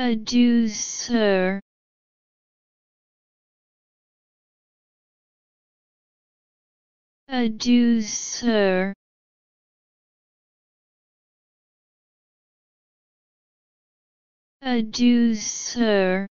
Adieu, sir. Adieu, sir. Adieu, sir.